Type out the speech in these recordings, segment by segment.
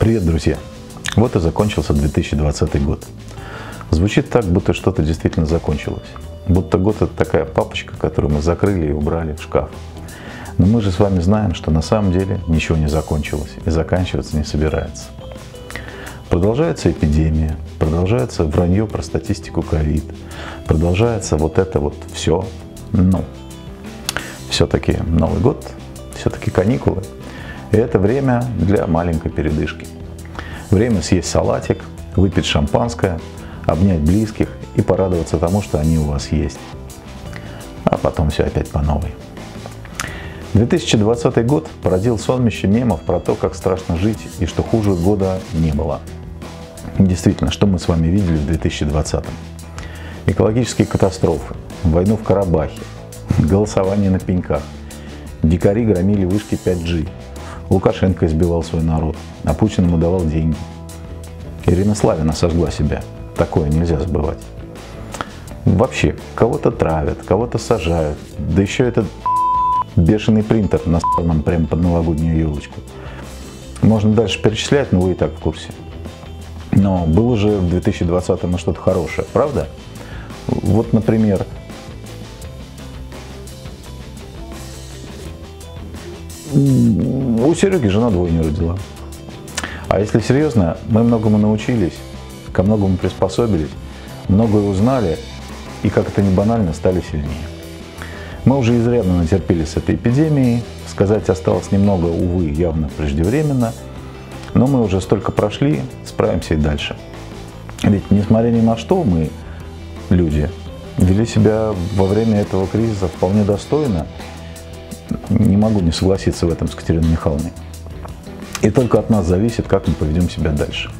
Привет, друзья! Вот и закончился 2020 год. Звучит так, будто что-то действительно закончилось. Будто год это такая папочка, которую мы закрыли и убрали в шкаф. Но мы же с вами знаем, что на самом деле ничего не закончилось и заканчиваться не собирается. Продолжается эпидемия, продолжается вранье про статистику ковид, продолжается вот это вот все. Ну, все-таки Новый год, все-таки каникулы. И это время для маленькой передышки. Время съесть салатик, выпить шампанское, обнять близких и порадоваться тому, что они у вас есть. А потом все опять по новой. 2020 год породил сонмище мемов про то, как страшно жить и что хуже года не было. Действительно, что мы с вами видели в 2020? Экологические катастрофы, войну в Карабахе, голосование на пеньках, дикари громили вышки 5G, Лукашенко избивал свой народ, а Путин ему давал деньги. Ирина Славина сожгла себя. Такое нельзя забывать. Вообще, кого-то травят, кого-то сажают. Да еще этот бешеный принтер на нам прямо под новогоднюю елочку. Можно дальше перечислять, но вы и так в курсе. Но было же в 2020-м что-то хорошее, правда? Вот, например, у Сереги жена двойню родила. А если серьезно, мы многому научились, ко многому приспособились, многое узнали и, как это не банально, стали сильнее. Мы уже изрядно натерпелись с этой эпидемией, сказать осталось немного, увы, явно преждевременно, но мы уже столько прошли, справимся и дальше. Ведь, несмотря ни на что, мы, люди, вели себя во время этого кризиса вполне достойно, не могу не согласиться в этом с Катериной Михайловной. И только от нас зависит, как мы поведем себя дальше.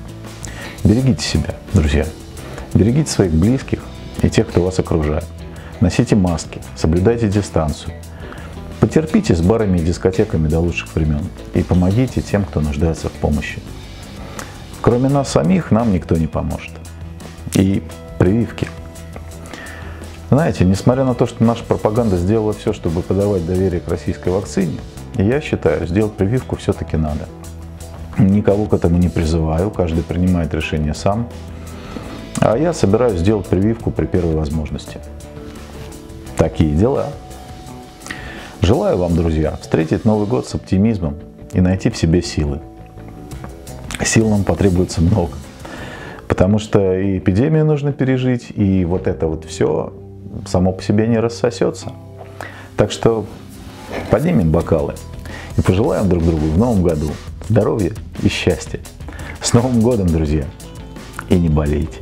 Берегите себя, друзья. Берегите своих близких и тех, кто вас окружает. Носите маски, соблюдайте дистанцию. Потерпите с барами и дискотеками до лучших времен и помогите тем, кто нуждается в помощи. Кроме нас самих, нам никто не поможет. И прививки – знаете, несмотря на то, что наша пропаганда сделала все, чтобы подавать доверие к российской вакцине, я считаю, сделать прививку все-таки надо. Никого к этому не призываю, каждый принимает решение сам. А я собираюсь сделать прививку при первой возможности. Такие дела. Желаю вам, друзья, встретить Новый год с оптимизмом и найти в себе силы. Сил нам потребуется много. Потому что и эпидемию нужно пережить, и вот это вот все само по себе не рассосется. Так что поднимем бокалы и пожелаем друг другу в новом году здоровья и счастья. С Новым годом, друзья! И не болейте!